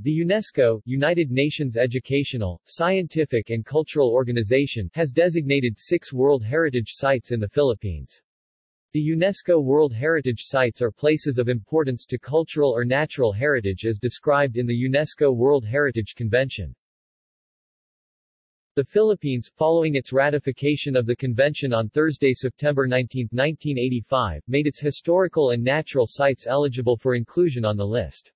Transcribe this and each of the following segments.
The UNESCO, United Nations Educational, Scientific and Cultural Organization, has designated six World Heritage Sites in the Philippines. The UNESCO World Heritage Sites are places of importance to cultural or natural heritage as described in the UNESCO World Heritage Convention. The Philippines, following its ratification of the convention on Thursday, September 19, 1985, made its historical and natural sites eligible for inclusion on the list.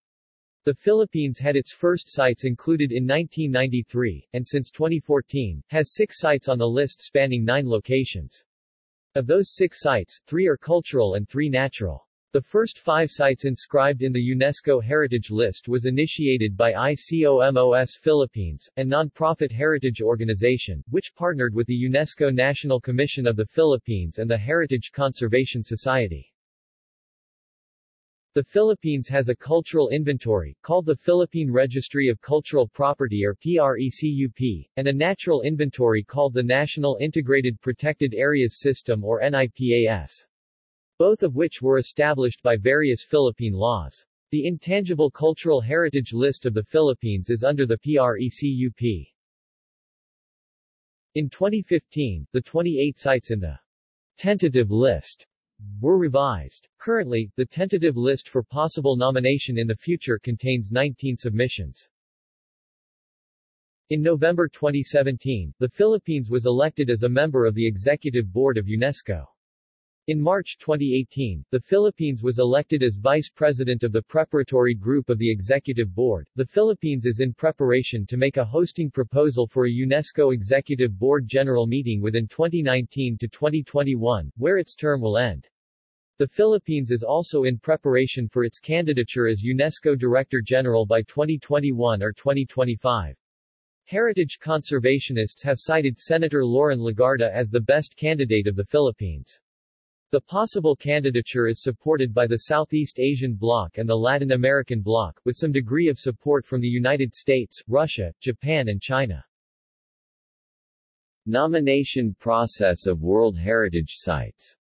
The Philippines had its first sites included in 1993, and since 2014, has six sites on the list spanning nine locations. Of those six sites, three are cultural and three natural. The first five sites inscribed in the UNESCO Heritage List was initiated by ICOMOS Philippines, a non-profit heritage organization, which partnered with the UNESCO National Commission of the Philippines and the Heritage Conservation Society. The Philippines has a cultural inventory, called the Philippine Registry of Cultural Property or PRECUP, and a natural inventory called the National Integrated Protected Areas System or NIPAS. Both of which were established by various Philippine laws. The Intangible Cultural Heritage List of the Philippines is under the PRECUP. In 2015, the 28 sites in the tentative list were revised. Currently, the tentative list for possible nomination in the future contains 19 submissions. In November 2017, the Philippines was elected as a member of the Executive Board of UNESCO. In March 2018, the Philippines was elected as vice president of the preparatory group of the Executive Board. The Philippines is in preparation to make a hosting proposal for a UNESCO Executive Board General Meeting within 2019 to 2021, where its term will end. The Philippines is also in preparation for its candidature as UNESCO Director General by 2021 or 2025. Heritage conservationists have cited Senator Loren Legarda as the best candidate of the Philippines. The possible candidature is supported by the Southeast Asian Bloc and the Latin American Bloc, with some degree of support from the United States, Russia, Japan and China. Nomination process of World Heritage Sites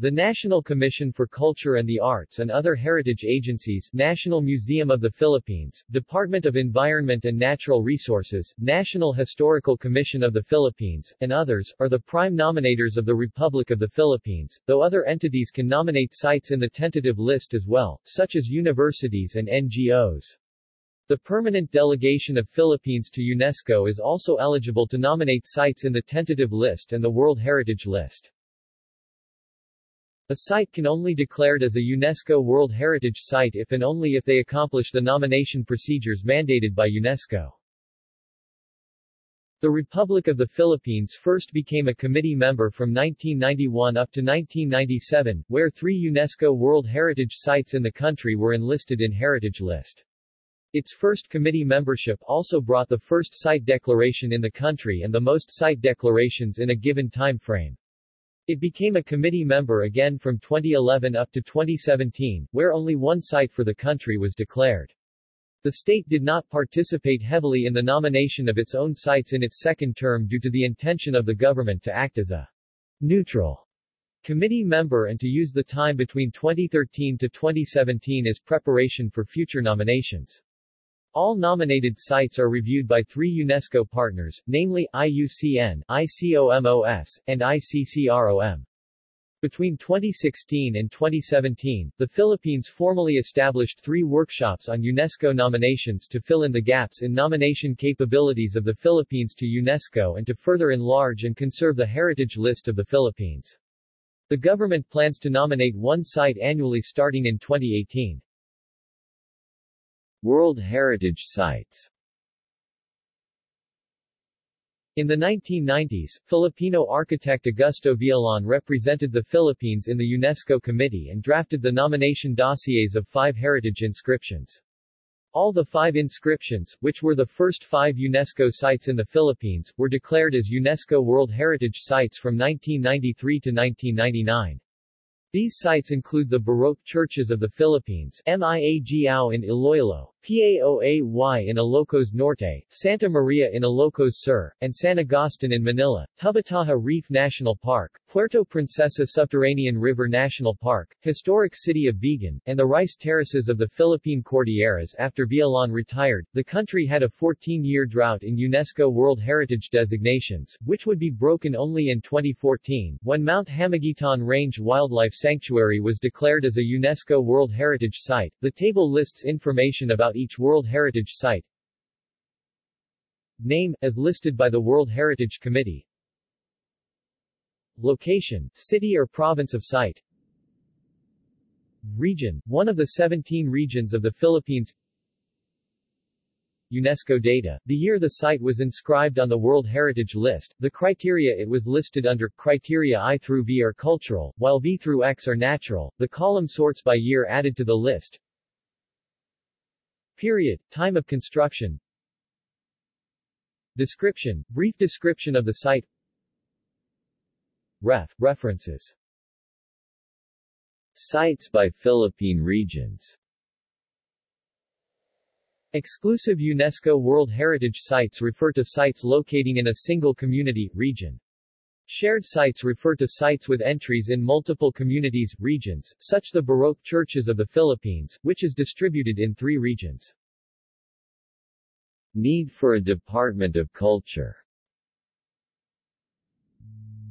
The National Commission for Culture and the Arts and other heritage agencies National Museum of the Philippines, Department of Environment and Natural Resources, National Historical Commission of the Philippines, and others, are the prime nominators of the Republic of the Philippines, though other entities can nominate sites in the tentative list as well, such as universities and NGOs. The Permanent Delegation of Philippines to UNESCO is also eligible to nominate sites in the tentative list and the World Heritage List. A site can only declared as a UNESCO World Heritage Site if and only if they accomplish the nomination procedures mandated by UNESCO. The Republic of the Philippines first became a committee member from 1991 up to 1997, where three UNESCO World Heritage Sites in the country were enlisted in Heritage List. Its first committee membership also brought the first site declaration in the country and the most site declarations in a given time frame. It became a committee member again from 2011 up to 2017, where only one site for the country was declared. The state did not participate heavily in the nomination of its own sites in its second term due to the intention of the government to act as a neutral committee member and to use the time between 2013 to 2017 as preparation for future nominations. All nominated sites are reviewed by three UNESCO partners, namely, IUCN, ICOMOS, and ICCROM. Between 2016 and 2017, the Philippines formally established three workshops on UNESCO nominations to fill in the gaps in nomination capabilities of the Philippines to UNESCO and to further enlarge and conserve the heritage list of the Philippines. The government plans to nominate one site annually starting in 2018. World Heritage Sites in the 1990s, Filipino architect Augusto Villalon represented the Philippines in the UNESCO committee and drafted the nomination dossiers of five heritage inscriptions. All the five inscriptions, which were the first five UNESCO sites in the Philippines, were declared as UNESCO World Heritage Sites from 1993 to 1999. These sites include the Baroque churches of the Philippines Miagao in Iloilo, Paoay in Ilocos Norte, Santa Maria in Ilocos Sur, and San Agustin in Manila, Tubataha Reef National Park, Puerto Princesa Subterranean River National Park, historic city of Vigan, and the rice terraces of the Philippine Cordilleras after Villalon retired, the country had a 14-year drought in UNESCO World Heritage designations, which would be broken only in 2014, when Mount Hamiguitan Range Wildlife Sanctuary was declared as a UNESCO World Heritage Site. The table lists information about each World Heritage Site. Name, as listed by the World Heritage Committee. Location, city or province of site. Region, one of the 17 regions of the Philippines UNESCO data. The year the site was inscribed on the World Heritage List, the criteria it was listed under, criteria I through V are cultural, while V through X are natural. The column sorts by year added to the list. Period. Time of construction Description. Brief description of the site Ref. References Sites by Philippine regions Exclusive UNESCO World Heritage Sites refer to sites locating in a single community, region. Shared sites refer to sites with entries in multiple communities, regions, such the Baroque churches of the Philippines, which is distributed in three regions. Need for a Department of Culture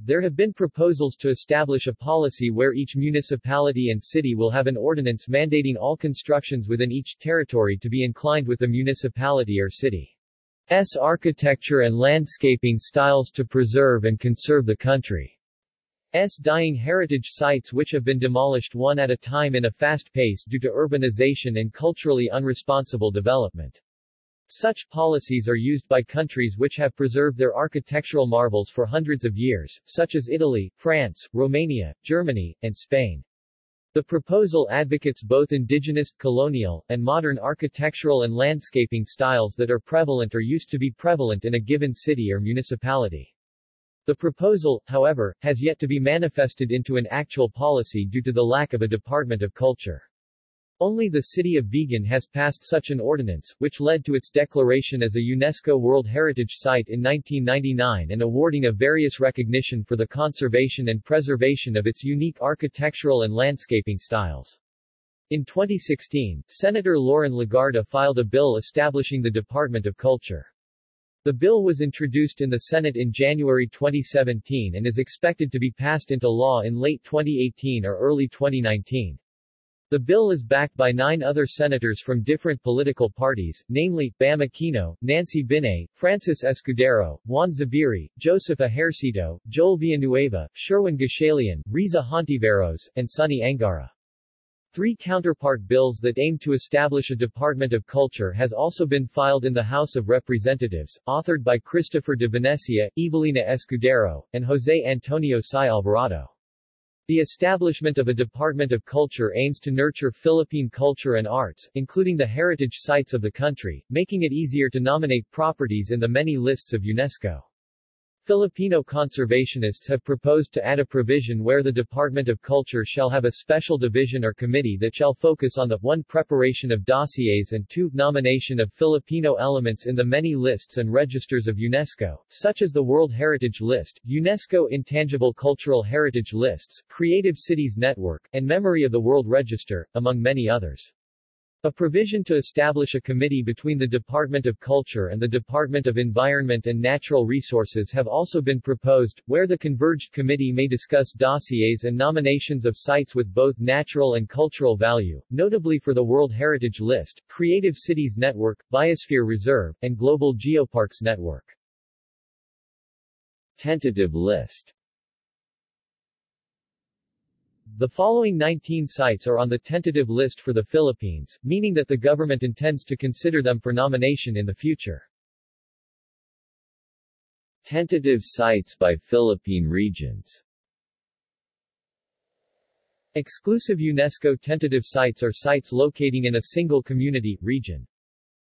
there have been proposals to establish a policy where each municipality and city will have an ordinance mandating all constructions within each territory to be inclined with the municipality or city's architecture and landscaping styles to preserve and conserve the country's dying heritage sites which have been demolished one at a time in a fast pace due to urbanization and culturally unresponsible development. Such policies are used by countries which have preserved their architectural marvels for hundreds of years, such as Italy, France, Romania, Germany, and Spain. The proposal advocates both indigenous, colonial, and modern architectural and landscaping styles that are prevalent or used to be prevalent in a given city or municipality. The proposal, however, has yet to be manifested into an actual policy due to the lack of a Department of Culture. Only the city of Vigan has passed such an ordinance, which led to its declaration as a UNESCO World Heritage Site in 1999 and awarding of various recognition for the conservation and preservation of its unique architectural and landscaping styles. In 2016, Senator Loren Legarda filed a bill establishing the Department of Culture. The bill was introduced in the Senate in January 2017 and is expected to be passed into law in late 2018 or early 2019. The bill is backed by nine other senators from different political parties, namely, Bam Aquino, Nancy Binay, Francis Escudero, Juan Zubiri, Joseph Ejercito, Joel Villanueva, Sherwin Gatchalian, Riza Hontiveros, and Sonny Angara. Three counterpart bills that aim to establish a Department of Culture has also been filed in the House of Representatives, authored by Christopher de Venecia, Evelina Escudero, and Jose Antonio Sy Alvarado. The establishment of a Department of Culture aims to nurture Philippine culture and arts, including the heritage sites of the country, making it easier to nominate properties in the many lists of UNESCO. Filipino conservationists have proposed to add a provision where the Department of Culture shall have a special division or committee that shall focus on the 1. preparation of dossiers and 2. nomination of Filipino elements in the many lists and registers of UNESCO, such as the World Heritage List, UNESCO Intangible Cultural Heritage Lists, Creative Cities Network, and Memory of the World Register, among many others. A provision to establish a committee between the Department of Culture and the Department of Environment and Natural Resources have also been proposed, where the converged committee may discuss dossiers and nominations of sites with both natural and cultural value, notably for the World Heritage List, Creative Cities Network, Biosphere Reserve, and Global Geoparks Network. Tentative list the following 19 sites are on the tentative list for the Philippines, meaning that the government intends to consider them for nomination in the future. Tentative sites by Philippine regions Exclusive UNESCO tentative sites are sites locating in a single community, region.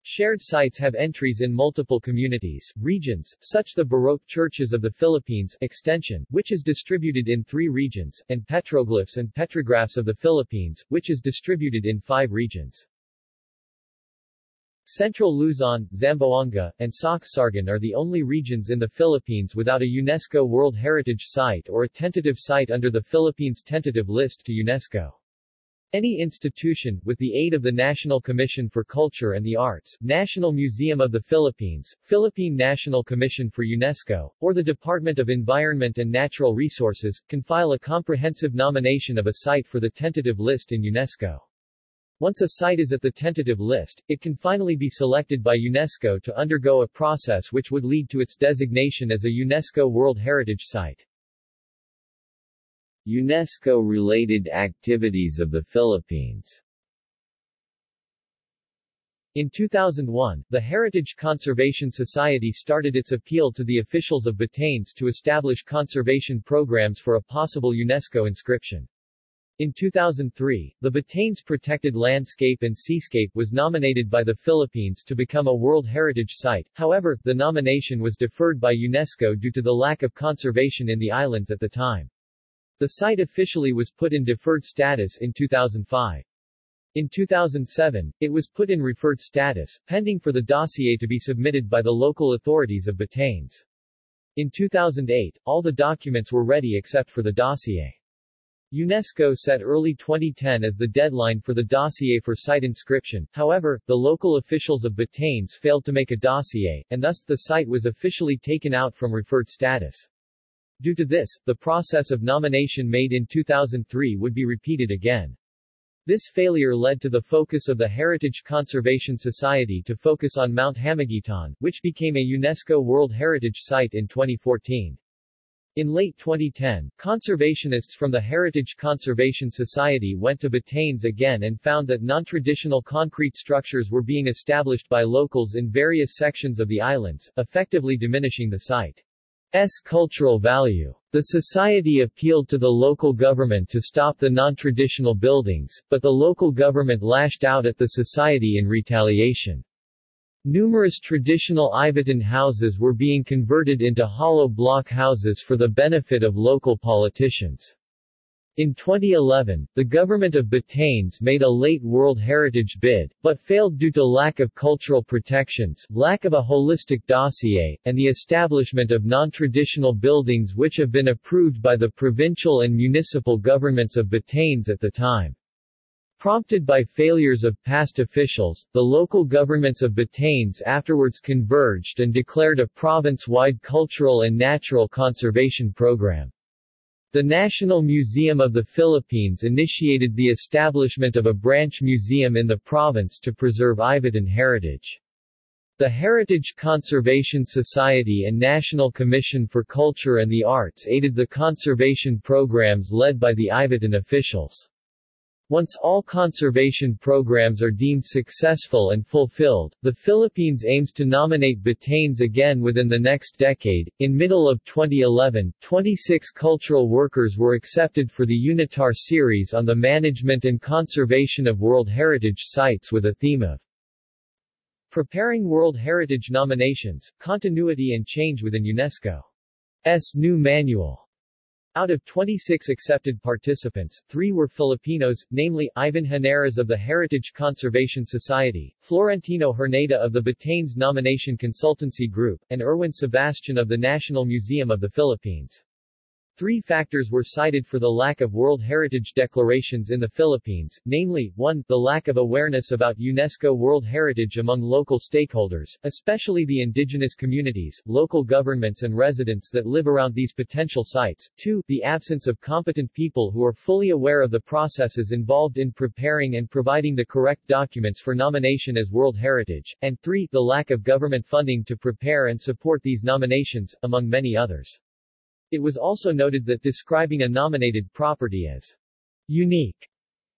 Shared sites have entries in multiple communities, regions, such the Baroque churches of the Philippines extension, which is distributed in three regions, and petroglyphs and petrographs of the Philippines, which is distributed in five regions. Central Luzon, Zamboanga, and Sorsogon are the only regions in the Philippines without a UNESCO World Heritage Site or a tentative site under the Philippines Tentative List to UNESCO. Any institution, with the aid of the National Commission for Culture and the Arts, National Museum of the Philippines, Philippine National Commission for UNESCO, or the Department of Environment and Natural Resources, can file a comprehensive nomination of a site for the tentative list in UNESCO. Once a site is at the tentative list, it can finally be selected by UNESCO to undergo a process which would lead to its designation as a UNESCO World Heritage Site. UNESCO-related activities of the Philippines In 2001, the Heritage Conservation Society started its appeal to the officials of Batanes to establish conservation programs for a possible UNESCO inscription. In 2003, the Batanes Protected Landscape and Seascape was nominated by the Philippines to become a World Heritage Site, however, the nomination was deferred by UNESCO due to the lack of conservation in the islands at the time. The site officially was put in deferred status in 2005. In 2007, it was put in referred status, pending for the dossier to be submitted by the local authorities of Batanes. In 2008, all the documents were ready except for the dossier. UNESCO set early 2010 as the deadline for the dossier for site inscription, however, the local officials of Batanes failed to make a dossier, and thus the site was officially taken out from referred status. Due to this, the process of nomination made in 2003 would be repeated again. This failure led to the focus of the Heritage Conservation Society to focus on Mount Hamiguitan, which became a UNESCO World Heritage Site in 2014. In late 2010, conservationists from the Heritage Conservation Society went to Batanes again and found that non-traditional concrete structures were being established by locals in various sections of the islands, effectively diminishing the site. S cultural value. The society appealed to the local government to stop the non-traditional buildings, but the local government lashed out at the society in retaliation. Numerous traditional Ivatan houses were being converted into hollow block houses for the benefit of local politicians. In 2011, the government of Batanes made a late World Heritage bid, but failed due to lack of cultural protections, lack of a holistic dossier, and the establishment of non-traditional buildings which have been approved by the provincial and municipal governments of Batanes at the time. Prompted by failures of past officials, the local governments of Batanes afterwards converged and declared a province-wide cultural and natural conservation program. The National Museum of the Philippines initiated the establishment of a branch museum in the province to preserve Ivatan heritage. The Heritage Conservation Society and National Commission for Culture and the Arts aided the conservation programs led by the Ivatan officials. Once all conservation programs are deemed successful and fulfilled, the Philippines aims to nominate Batanes again within the next decade. In middle of 2011, 26 cultural workers were accepted for the UNITAR series on the management and conservation of World Heritage sites with a theme of Preparing World Heritage Nominations, Continuity and Change within UNESCO's new manual. Out of 26 accepted participants, three were Filipinos, namely, Ivan Henares of the Heritage Conservation Society, Florentino Hornedo of the Batanes Nomination Consultancy Group, and Erwin Sebastian of the National Museum of the Philippines. Three factors were cited for the lack of World Heritage declarations in the Philippines, namely, 1. The lack of awareness about UNESCO World Heritage among local stakeholders, especially the indigenous communities, local governments and residents that live around these potential sites. 2. The absence of competent people who are fully aware of the processes involved in preparing and providing the correct documents for nomination as World Heritage. And 3. The lack of government funding to prepare and support these nominations, among many others. It was also noted that describing a nominated property as unique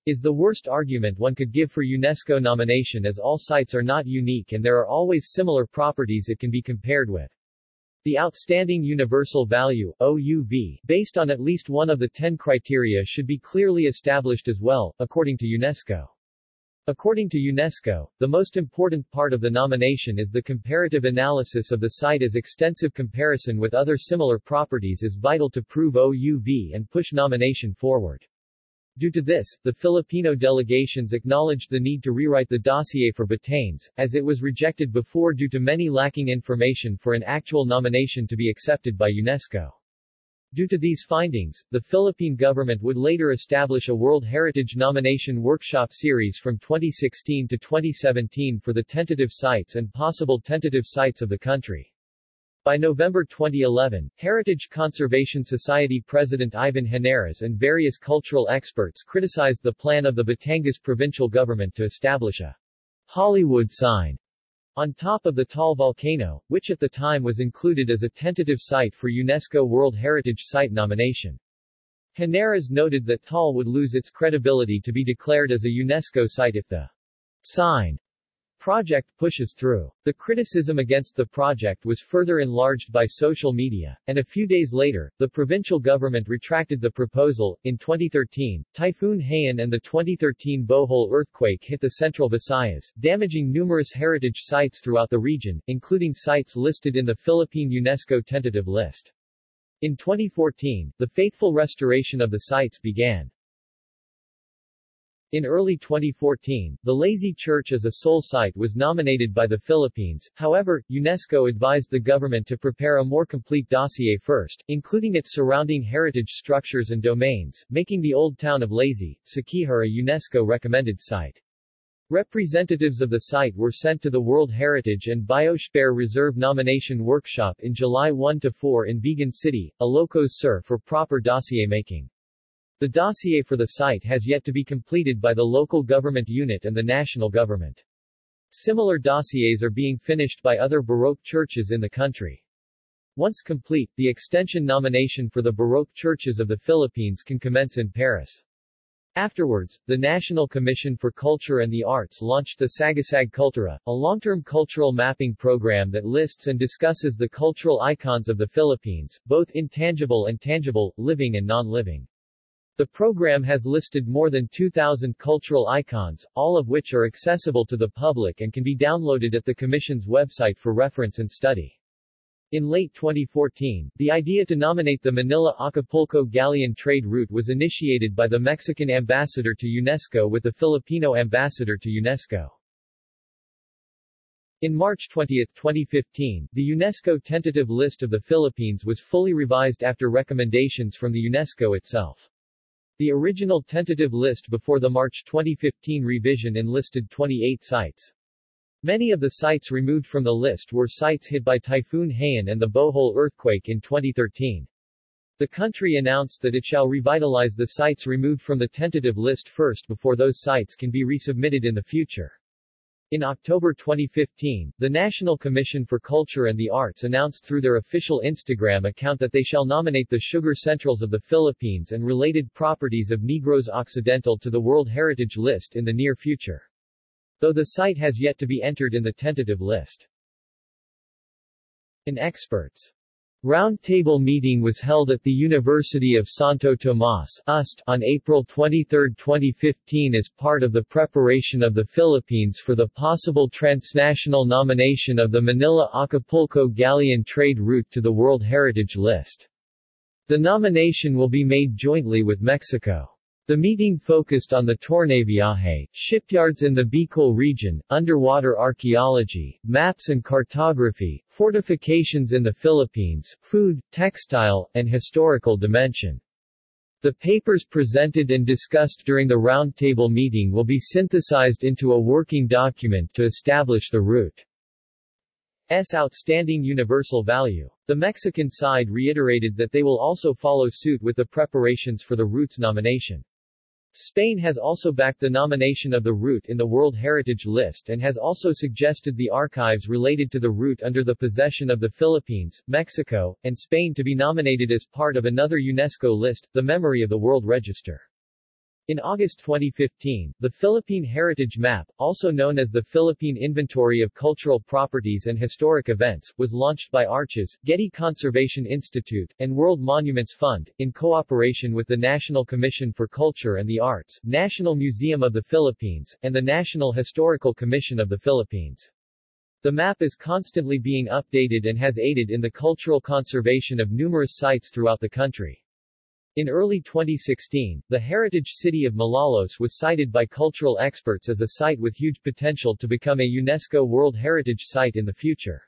is the worst argument one could give for UNESCO nomination as all sites are not unique and there are always similar properties it can be compared with. The Outstanding Universal Value OUV, based on at least one of the ten criteria should be clearly established as well, according to UNESCO. According to UNESCO, the most important part of the nomination is the comparative analysis of the site as extensive comparison with other similar properties is vital to prove OUV and push nomination forward. Due to this, the Filipino delegations acknowledged the need to rewrite the dossier for Batanes, as it was rejected before due to many lacking information for an actual nomination to be accepted by UNESCO. Due to these findings, the Philippine government would later establish a World Heritage Nomination Workshop series from 2016 to 2017 for the tentative sites and possible tentative sites of the country. By November 2011, Heritage Conservation Society President Ivan Henares and various cultural experts criticized the plan of the Batangas provincial government to establish a Hollywood sign on top of the Taal volcano, which at the time was included as a tentative site for UNESCO World Heritage Site nomination. Henares noted that Taal would lose its credibility to be declared as a UNESCO site if the sign project pushes through. The criticism against the project was further enlarged by social media, and a few days later, the provincial government retracted the proposal. In 2013, Typhoon Haiyan and the 2013 Bohol earthquake hit the central Visayas, damaging numerous heritage sites throughout the region, including sites listed in the Philippine UNESCO tentative list. In 2014, the faithful restoration of the sites began. In early 2014, the Lazi Church as a sole site was nominated by the Philippines, however, UNESCO advised the government to prepare a more complete dossier first, including its surrounding heritage structures and domains, making the old town of Lazi, Siquijor a UNESCO-recommended site. Representatives of the site were sent to the World Heritage and Biosphere Reserve Nomination Workshop in July 1-4 in Vigan City, Ilocos Sur for proper dossier making. The dossier for the site has yet to be completed by the local government unit and the national government. Similar dossiers are being finished by other Baroque churches in the country. Once complete, the extension nomination for the Baroque churches of the Philippines can commence in Paris. Afterwards, the National Commission for Culture and the Arts launched the Sagasag Cultura, a long-term cultural mapping program that lists and discusses the cultural icons of the Philippines, both intangible and tangible, living and non-living. The program has listed more than 2,000 cultural icons, all of which are accessible to the public and can be downloaded at the Commission's website for reference and study. In late 2014, the idea to nominate the Manila-Acapulco galleon trade route was initiated by the Mexican ambassador to UNESCO with the Filipino ambassador to UNESCO. In March 20, 2015, the UNESCO tentative list of the Philippines was fully revised after recommendations from the UNESCO itself. The original tentative list before the March 2015 revision enlisted 28 sites. Many of the sites removed from the list were sites hit by Typhoon Haiyan and the Bohol earthquake in 2013. The country announced that it shall revitalize the sites removed from the tentative list first before those sites can be resubmitted in the future. In October 2015, the National Commission for Culture and the Arts announced through their official Instagram account that they shall nominate the sugar centrals of the Philippines and related properties of Negros Occidental to the World Heritage List in the near future. Though the site has yet to be entered in the tentative list. In experts Roundtable meeting was held at the University of Santo Tomas UST on April 23, 2015 as part of the preparation of the Philippines for the possible transnational nomination of the Manila-Acapulco galleon trade route to the World Heritage List. The nomination will be made jointly with Mexico. The meeting focused on the Tornaviaje, shipyards in the Bicol region, underwater archaeology, maps and cartography, fortifications in the Philippines, food, textile, and historical dimension. The papers presented and discussed during the roundtable meeting will be synthesized into a working document to establish the route. S outstanding universal value. The Mexican side reiterated that they will also follow suit with the preparations for the route's nomination. Spain has also backed the nomination of the route in the World Heritage List and has also suggested the archives related to the route under the possession of the Philippines, Mexico, and Spain to be nominated as part of another UNESCO list, the Memory of the World Register. In August 2015, the Philippine Heritage Map, also known as the Philippine Inventory of Cultural Properties and Historic Events, was launched by Arches, Getty Conservation Institute, and World Monuments Fund, in cooperation with the National Commission for Culture and the Arts, National Museum of the Philippines, and the National Historical Commission of the Philippines. The map is constantly being updated and has aided in the cultural conservation of numerous sites throughout the country. In early 2016, the heritage city of Malolos was cited by cultural experts as a site with huge potential to become a UNESCO World Heritage Site in the future.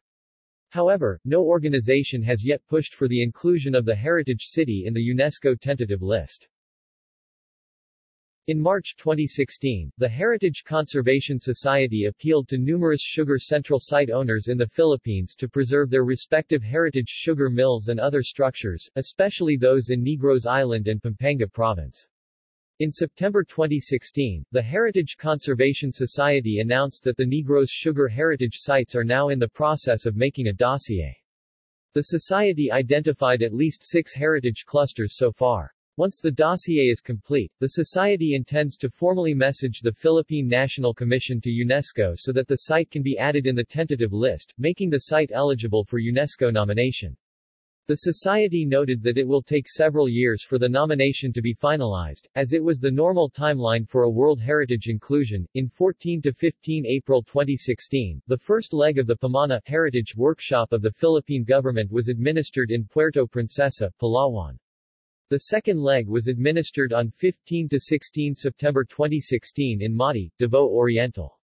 However, no organization has yet pushed for the inclusion of the heritage city in the UNESCO tentative list. In March 2016, the Heritage Conservation Society appealed to numerous sugar central site owners in the Philippines to preserve their respective heritage sugar mills and other structures, especially those in Negros Island and Pampanga Province. In September 2016, the Heritage Conservation Society announced that the Negros sugar heritage sites are now in the process of making a dossier. The society identified at least six heritage clusters so far. Once the dossier is complete, the Society intends to formally message the Philippine National Commission to UNESCO so that the site can be added in the tentative list, making the site eligible for UNESCO nomination. The Society noted that it will take several years for the nomination to be finalized, as it was the normal timeline for a World Heritage inclusion. In 14 to 15 April 2016, the first leg of the Pamana Heritage Workshop of the Philippine government was administered in Puerto Princesa, Palawan. The second leg was administered on 15–16 September 2016 in Mati, Davao Oriental.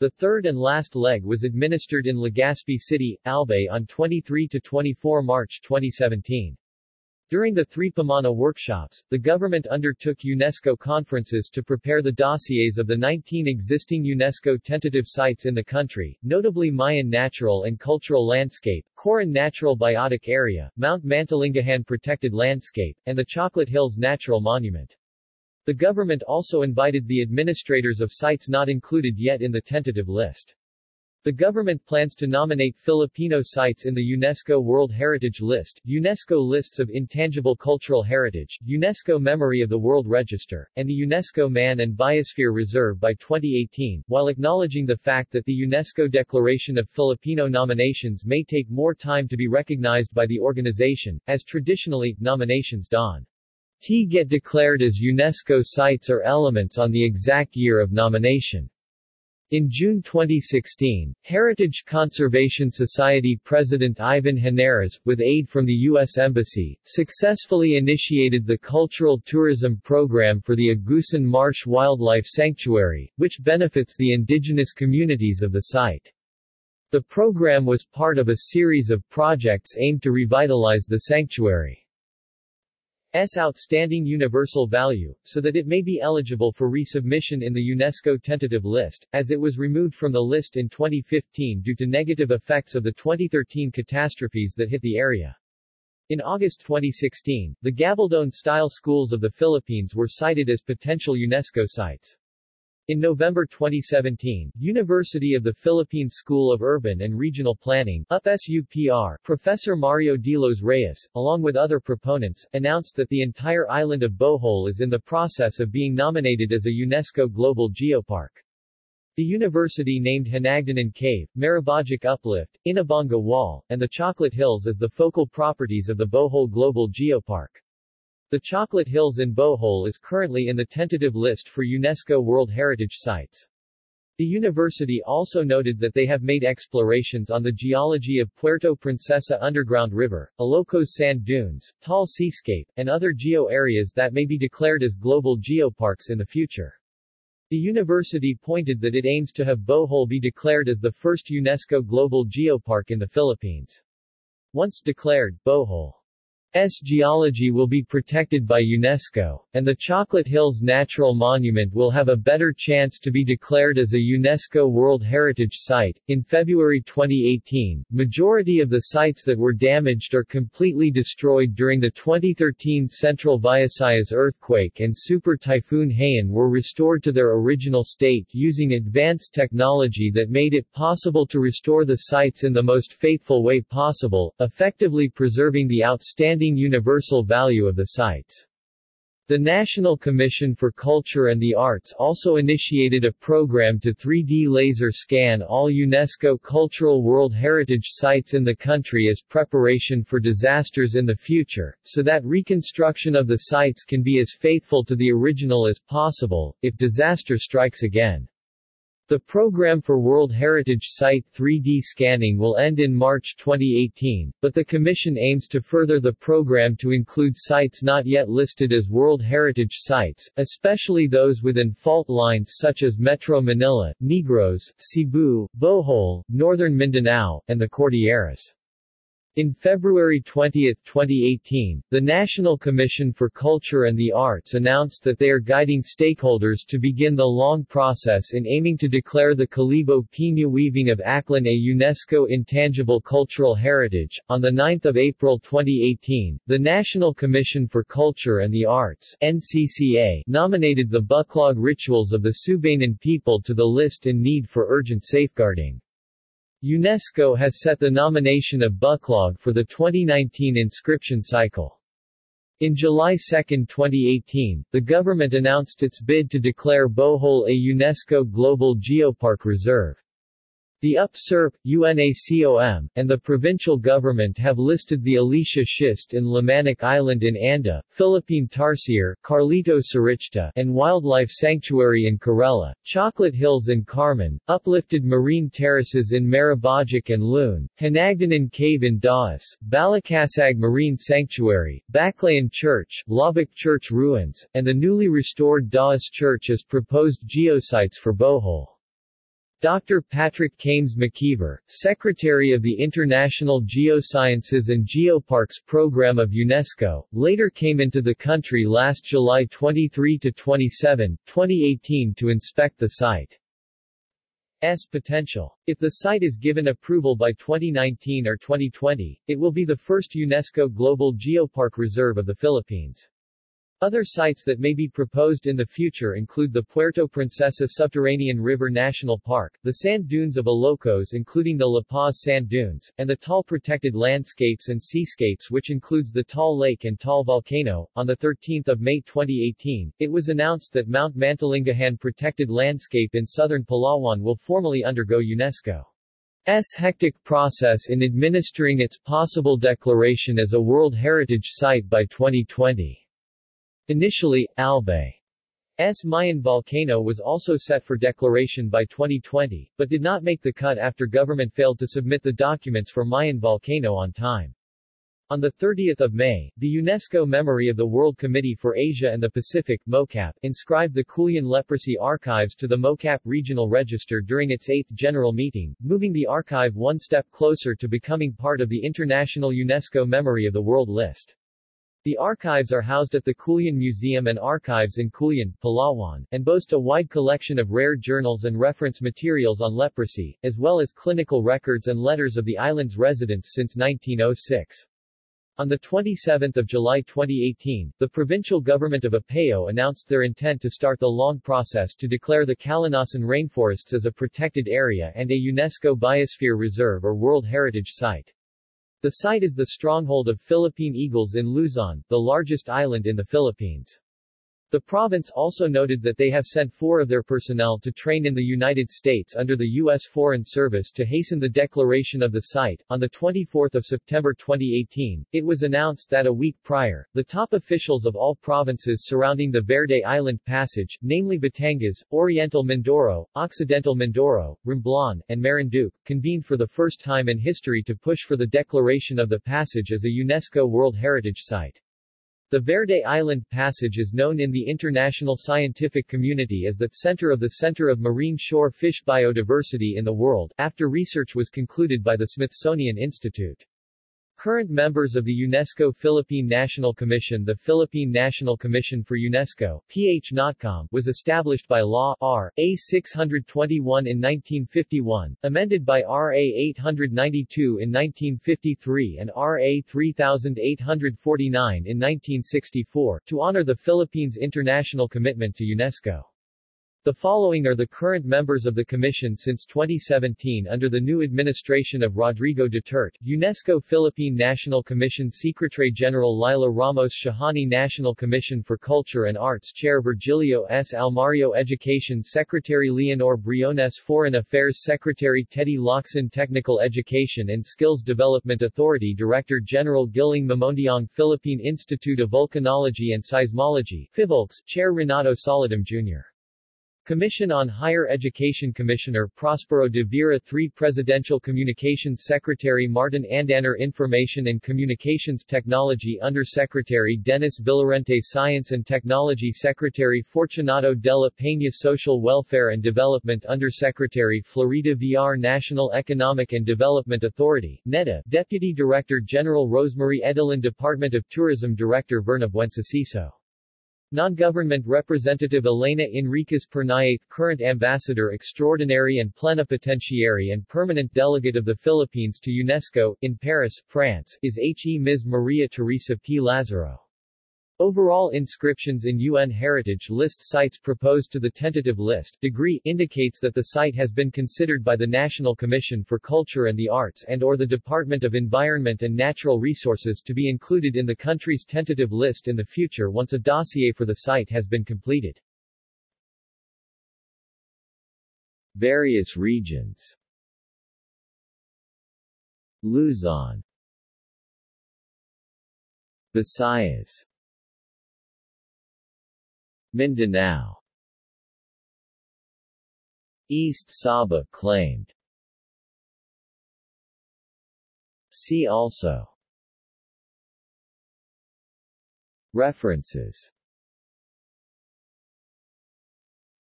The third and last leg was administered in Legazpi City, Albay on 23–24 March 2017. During the three Pamana workshops, the government undertook UNESCO conferences to prepare the dossiers of the 19 existing UNESCO tentative sites in the country, notably Mayon Natural and Cultural Landscape, Coron Natural Biotic Area, Mount Mantalingahan Protected Landscape, and the Chocolate Hills Natural Monument. The government also invited the administrators of sites not included yet in the tentative list. The government plans to nominate Filipino sites in the UNESCO World Heritage List, UNESCO Lists of Intangible Cultural Heritage, UNESCO Memory of the World Register, and the UNESCO Man and Biosphere Reserve by 2018, while acknowledging the fact that the UNESCO Declaration of Filipino nominations may take more time to be recognized by the organization, as traditionally, nominations don't get declared as UNESCO sites or elements on the exact year of nomination. In June 2016, Heritage Conservation Society President Ivan Henares, with aid from the U.S. Embassy, successfully initiated the Cultural Tourism Program for the Agusan Marsh Wildlife Sanctuary, which benefits the indigenous communities of the site. The program was part of a series of projects aimed to revitalize the sanctuary. S outstanding universal value, so that it may be eligible for resubmission in the UNESCO tentative list, as it was removed from the list in 2015 due to negative effects of the 2013 catastrophes that hit the area. In August 2016, the Gabaldon-style schools of the Philippines were cited as potential UNESCO sites. In November 2017, University of the Philippines School of Urban and Regional Planning UPSUPR, Professor Mario de los Reyes, along with other proponents, announced that the entire island of Bohol is in the process of being nominated as a UNESCO Global Geopark. The university named Hinagdanan Cave, Maribojoc Uplift, Inabanga Wall, and the Chocolate Hills as the focal properties of the Bohol Global Geopark. The Chocolate Hills in Bohol is currently in the tentative list for UNESCO World Heritage Sites. The university also noted that they have made explorations on the geology of Puerto Princesa Underground River, Ilocos sand dunes, Taal seascape, and other geo areas that may be declared as global geoparks in the future. The university pointed that it aims to have Bohol be declared as the first UNESCO Global Geopark in the Philippines. Once declared, Bohol S geology will be protected by UNESCO, and the Chocolate Hills Natural Monument will have a better chance to be declared as a UNESCO World Heritage Site. In February 2018, majority of the sites that were damaged or completely destroyed during the 2013 Central Visayas earthquake and Super Typhoon Haiyan were restored to their original state using advanced technology that made it possible to restore the sites in the most faithful way possible, effectively preserving the outstanding universal value of the sites. The National Commission for Culture and the Arts also initiated a program to 3D laser scan all UNESCO Cultural World Heritage sites in the country as preparation for disasters in the future, so that reconstruction of the sites can be as faithful to the original as possible, if disaster strikes again. The program for World Heritage Site 3D scanning will end in March 2018, but the Commission aims to further the program to include sites not yet listed as World Heritage Sites, especially those within fault lines such as Metro Manila, Negros, Cebu, Bohol, Northern Mindanao, and the Cordilleras. In February 20, 2018, the National Commission for Culture and the Arts announced that they are guiding stakeholders to begin the long process in aiming to declare the Kalibo Pina weaving of Aklan a UNESCO Intangible Cultural Heritage. On 9 April 2018, the National Commission for Culture and the Arts NCCA nominated the Buklog rituals of the Subanen people to the list in need for urgent safeguarding. UNESCO has set the nomination of Buklog for the 2019 inscription cycle. In July 2, 2018, the government announced its bid to declare Bohol a UNESCO Global Geopark Reserve. The UPSERP, UNACOM, and the provincial government have listed the Alicia schist in Lamanok Island in Anda, Philippine Tarsier, Carlito syrichta, and Wildlife Sanctuary in Corella, Chocolate Hills in Carmen, uplifted marine terraces in Maribojoc and Loon, Hinagdanan Cave in Dauis, Balicasag Marine Sanctuary, Baclayon Church, Loboc Church ruins, and the newly restored Dauis Church as proposed geosites for Bohol. Dr. Patrick James McKeever, Secretary of the International Geosciences and Geoparks Program of UNESCO, later came into the country last July 23–27, 2018 to inspect the site. S potential. If the site is given approval by 2019 or 2020, it will be the first UNESCO Global Geopark Reserve of the Philippines. Other sites that may be proposed in the future include the Puerto Princesa Subterranean River National Park, the sand dunes of Ilocos including the La Paz Sand Dunes, and the Taal Protected Landscapes and Seascapes which includes the Taal Lake and Taal Volcano. On 13 May 2018, it was announced that Mount Mantalingahan Protected Landscape in southern Palawan will formally undergo UNESCO's hectic process in administering its possible declaration as a World Heritage Site by 2020. Initially, Albay's Mayon volcano was also set for declaration by 2020, but did not make the cut after government failed to submit the documents for Mayon volcano on time. On 30 May, the UNESCO Memory of the World Committee for Asia and the Pacific MOWCAP, inscribed the Culion leprosy archives to the MOWCAP Regional Register during its eighth general meeting, moving the archive one step closer to becoming part of the International UNESCO Memory of the World list. The archives are housed at the Culion Museum and Archives in Culion, Palawan, and boast a wide collection of rare journals and reference materials on leprosy, as well as clinical records and letters of the island's residents since 1906. On 27 July 2018, the provincial government of Apayao announced their intent to start the long process to declare the Kalinasan rainforests as a protected area and a UNESCO Biosphere Reserve or World Heritage Site. The site is the stronghold of Philippine Eagles in Luzon, the largest island in the Philippines. The province also noted that they have sent four of their personnel to train in the United States under the U.S. Foreign Service to hasten the declaration of the site. On 24 September 2018, it was announced that a week prior, the top officials of all provinces surrounding the Verde Island Passage, namely Batangas, Oriental Mindoro, Occidental Mindoro, Romblon, and Marinduque, convened for the first time in history to push for the declaration of the passage as a UNESCO World Heritage Site. The Verde Island Passage is known in the international scientific community as the center of the Center of Marine Shore Fish Biodiversity in the world, after research was concluded by the Smithsonian Institute. Current members of the UNESCO Philippine National Commission The Philippine National Commission for UNESCO PH NOTCOM, was established by Law R. A. 621 in 1951, amended by R. A. 892 in 1953 and R. A. 3849 in 1964, to honor the Philippines' international commitment to UNESCO. The following are the current members of the Commission since 2017 under the new administration of Rodrigo Duterte, UNESCO Philippine National Commission Secretary General Lila Ramos Shahani National Commission for Culture and Arts Chair Virgilio S. Almario Education Secretary Leonor Briones Foreign Affairs Secretary Teddy Locsin Technical Education and Skills Development Authority Director General Guiling Mamondiong Philippine Institute of Volcanology and Seismology PHIVOLCS Chair Renato Solidum Jr. Commission on Higher Education Commissioner Prospero de Vera III Presidential Communications Secretary Martin Andanar Information and Communications Technology Undersecretary Denis Villorente Science and Technology Secretary Fortunato Della Peña Social Welfare and Development Undersecretary Florida VR National Economic and Development Authority, NEDA, Deputy Director General Rosemarie Edillon Department of Tourism Director Verna Buensuceso Non-government representative Elena Enriquez Pernayath current ambassador extraordinary and plenipotentiary and permanent delegate of the Philippines to UNESCO, in Paris, France, is H. E. Ms. Maria Teresa P. Lazaro. Overall inscriptions in UN Heritage List sites proposed to the tentative list degree indicates that the site has been considered by the National Commission for Culture and the Arts and or the Department of Environment and Natural Resources to be included in the country's tentative list in the future once a dossier for the site has been completed. Various regions. Luzon. Visayas Mindanao. East Sabah claimed. See also. References.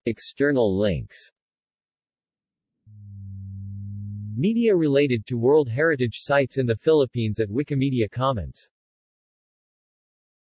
External links. Media related to World Heritage Sites in the Philippines at Wikimedia Commons